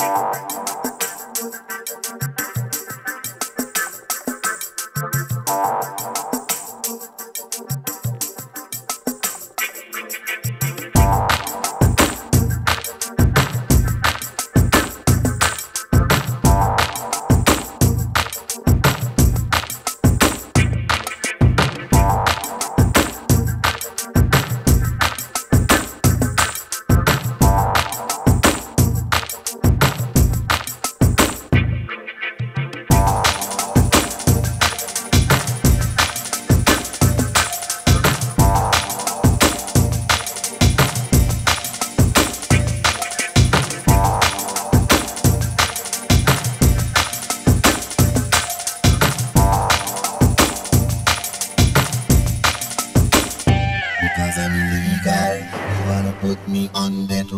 Música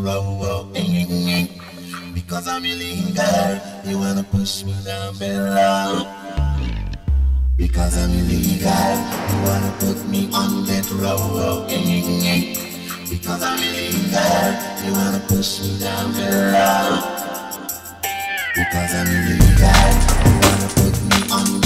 row, row, because I'm a linger. You wanna push me down below. Because I'm illegal, you wanna put me on that road. because I'm illegal, you wanna push me down below. Because I'm illegal, you wanna put me on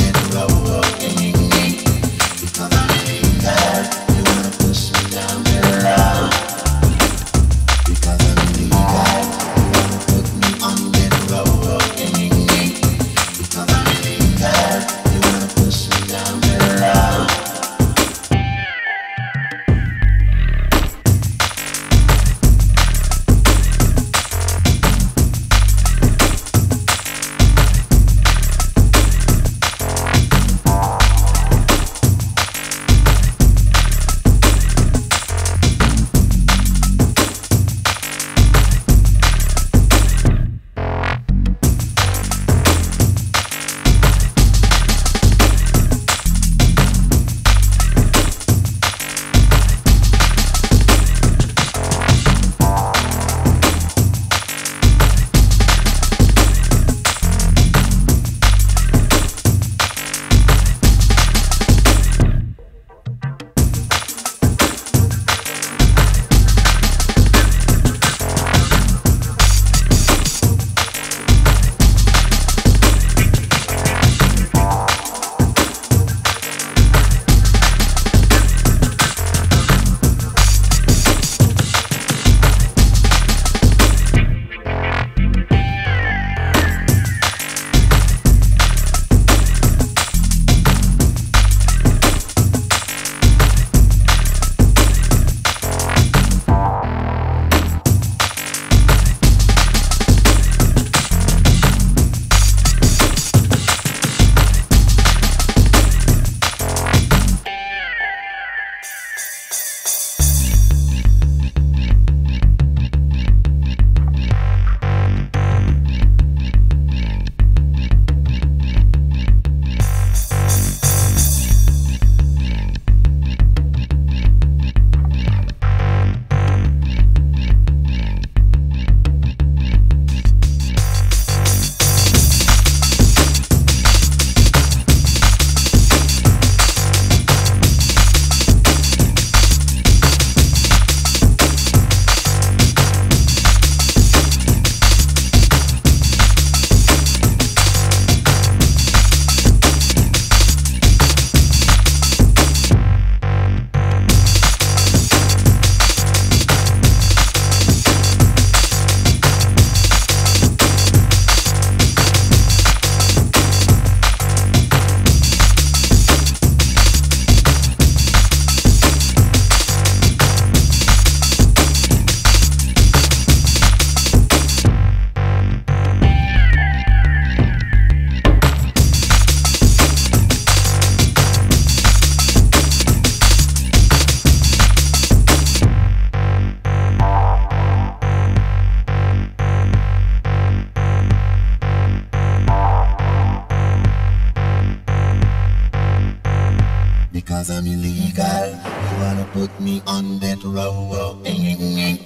put me on that row. Oh, eh, eh, eh.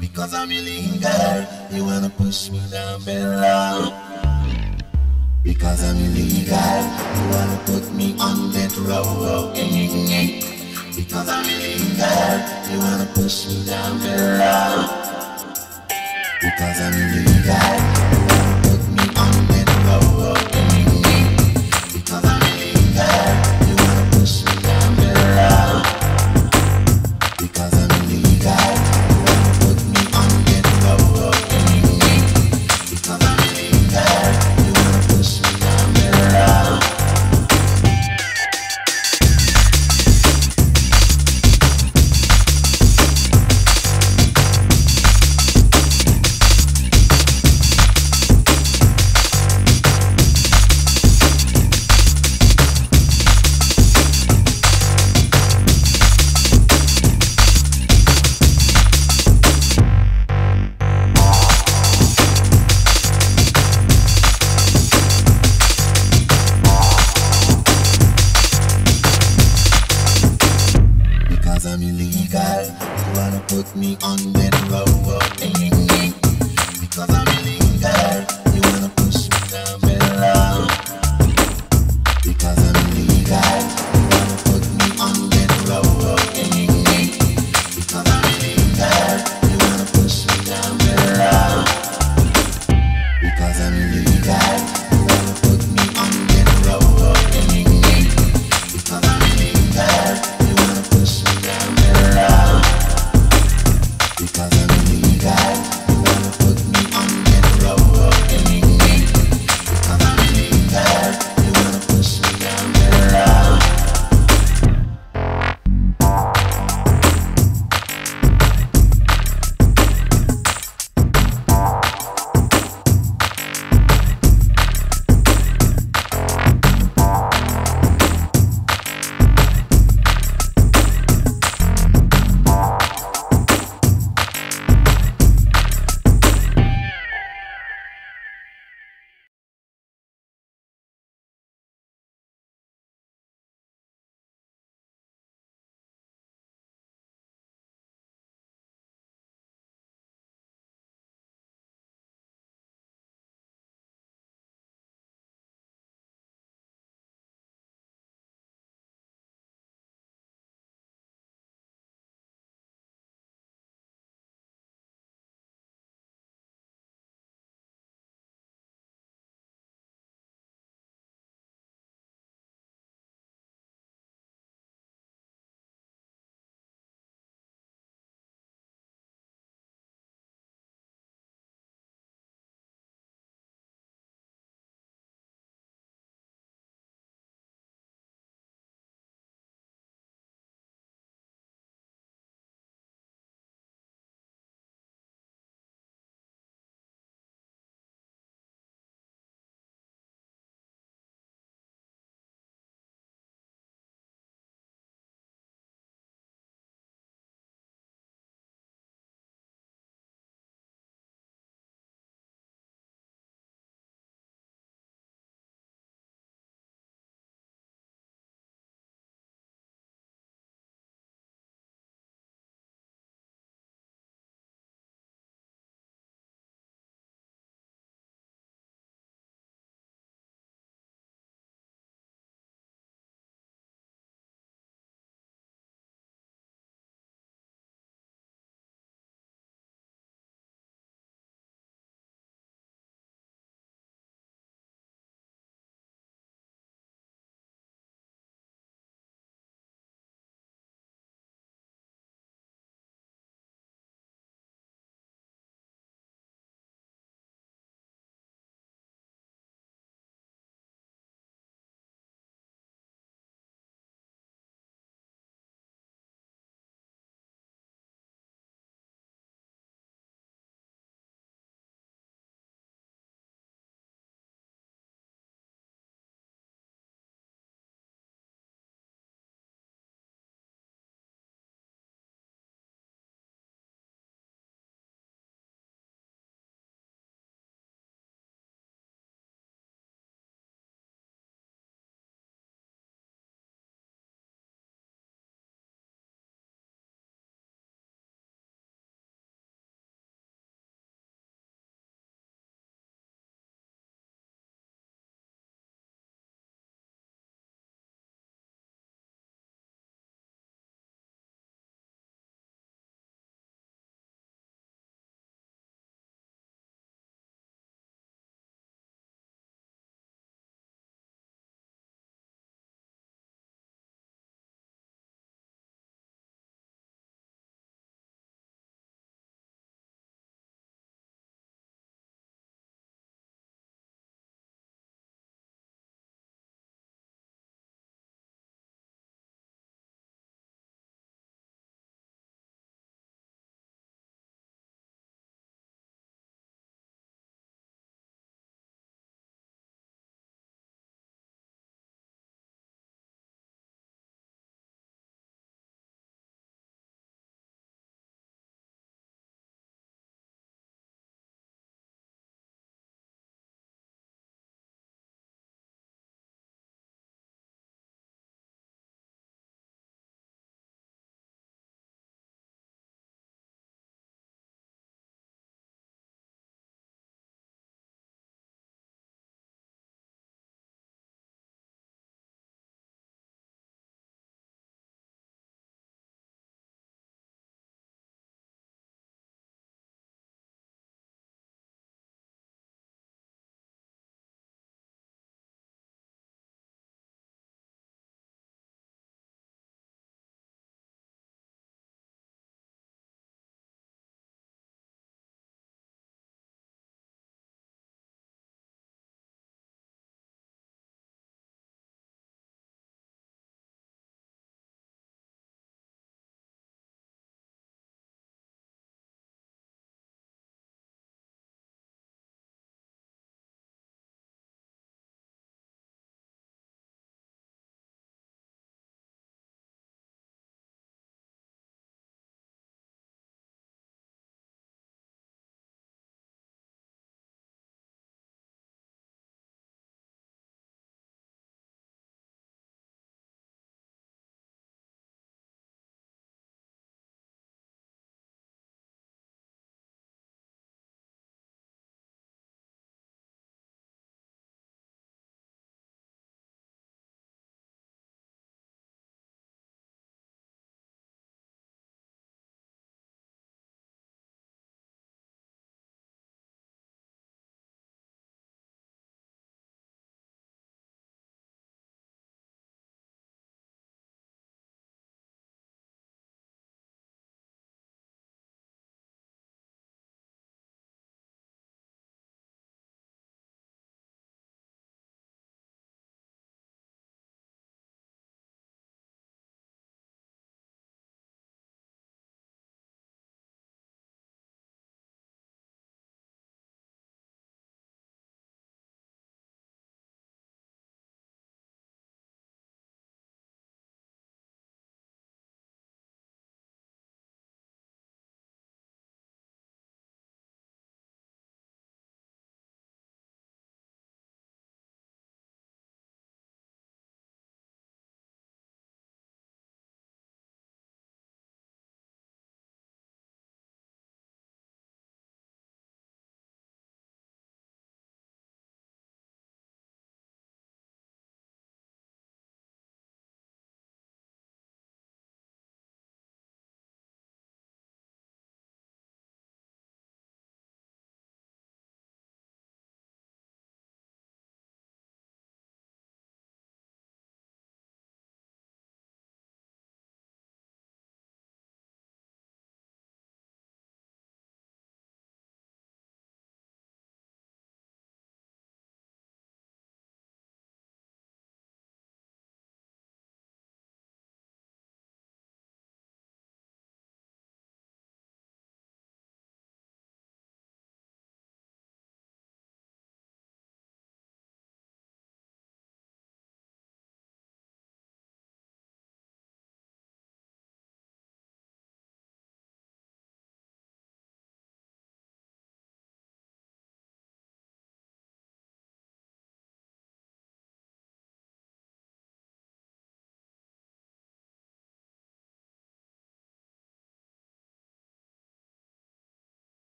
Because I'm illegal, you wanna push me down below. Because I'm illegal, you wanna put me on that row. Oh, because I'm illegal, you wanna push me down below. Because I'm illegal.